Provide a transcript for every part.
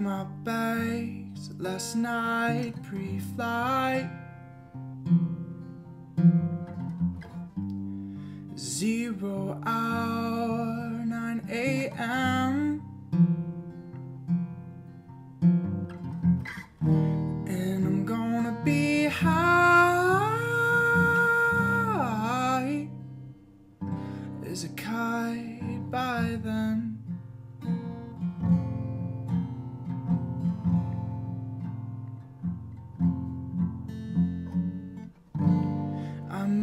my bags last night pre-flight. Zero hour, 9 a.m.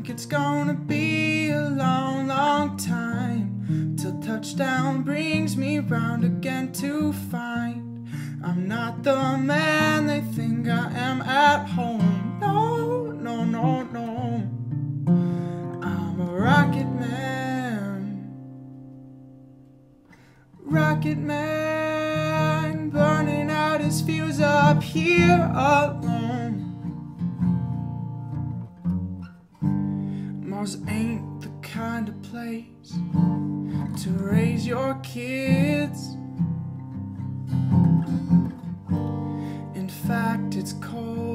think it's gonna be a long, long time till touchdown brings me round again to find I'm not the man they think I am at home. No, no, no, no. I'm a rocket man. Rocket man burning out his fuse up here alone. Mars ain't the kind of place to raise your kids. In fact, it's cold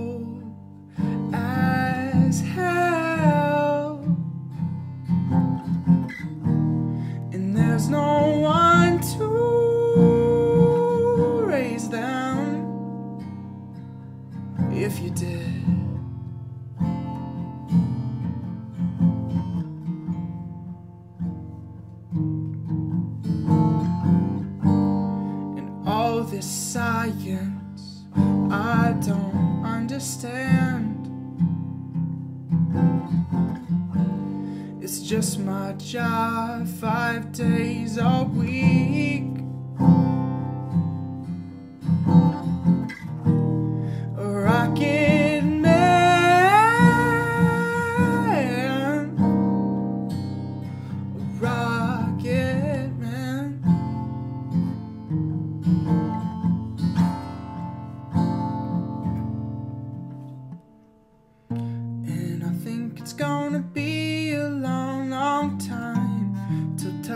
this science I don't understand. It's just my job five days a week.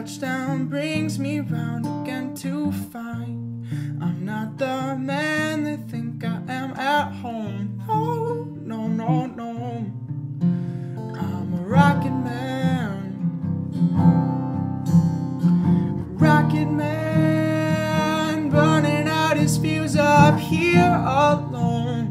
Touchdown brings me round again to find I'm not the man they think I am at home. No, no, no, no. I'm a rocket man. Rocket man burning out his fuse up here alone.